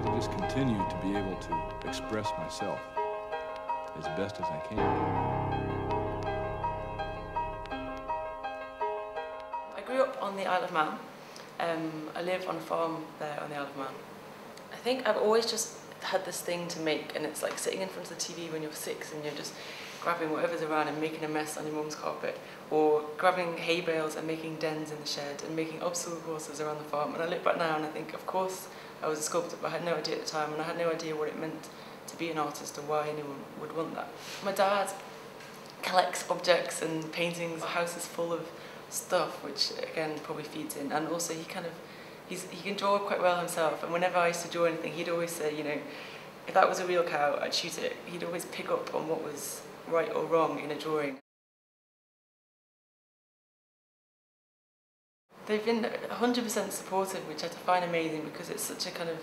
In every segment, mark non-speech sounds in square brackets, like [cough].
just continue to be able to express myself as best as I can. I grew up on the Isle of Man. Um, I live on a farm there on the Isle of Man. I think I've always just had this thing to make and it's like sitting in front of the TV when you're six and you're just grabbing whatever's around and making a mess on your mum's carpet or grabbing hay bales and making dens in the shed and making obstacle courses around the farm and I look back now and I think of course I was a sculptor but I had no idea at the time and I had no idea what it meant to be an artist or why anyone would want that. My dad collects objects and paintings. The house is full of stuff which again probably feeds in and also he kind of he's, he can draw quite well himself and whenever I used to draw anything he'd always say you know if that was a real cow I'd shoot it he'd always pick up on what was right or wrong in a drawing. They've been 100% supportive, which I find amazing because it's such a kind of,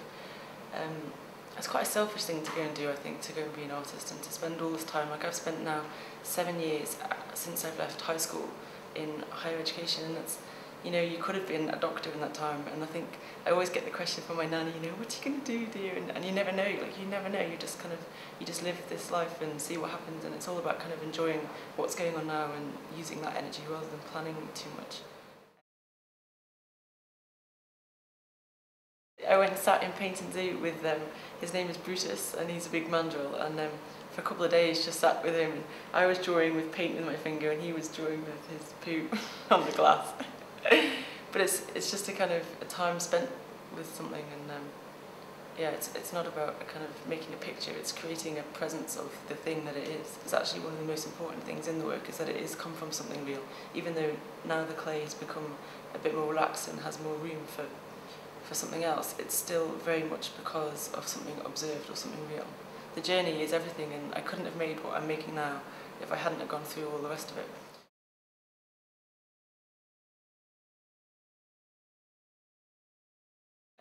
um, it's quite a selfish thing to go and do, I think, to go and be an artist and to spend all this time, like I've spent now seven years uh, since I've left high school in higher education, and that's you know, you could have been a doctor in that time. And I think I always get the question from my nanny, you know, what are you going to do, dear? And, and you never know, like you never know. You just kind of, you just live this life and see what happens. And it's all about kind of enjoying what's going on now and using that energy rather than planning too much. I went and sat in Paignton Zoo with um, his name is Brutus and he's a big mandrill and um, for a couple of days just sat with him and I was drawing with paint with my finger and he was drawing with his poo [laughs] on the glass. [laughs] but it's it's just a kind of a time spent with something and um, yeah it's it's not about a kind of making a picture it's creating a presence of the thing that it is. It's actually one of the most important things in the work is that it is come from something real. Even though now the clay has become a bit more relaxed and has more room for for something else it's still very much because of something observed or something real. The journey is everything and I couldn't have made what I'm making now if I hadn't have gone through all the rest of it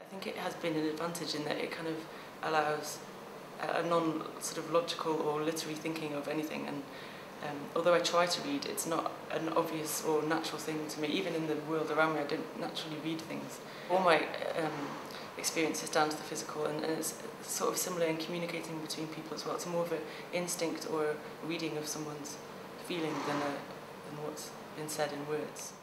I think it has been an advantage in that it kind of allows a, a non sort of logical or literary thinking of anything. And um, although I try to read, it's not an obvious or natural thing to me. Even in the world around me, I don't naturally read things. All my um, experience is down to the physical, and, and it's sort of similar in communicating between people as well. It's more of an instinct or a reading of someone's feeling than, a, than what's been said in words.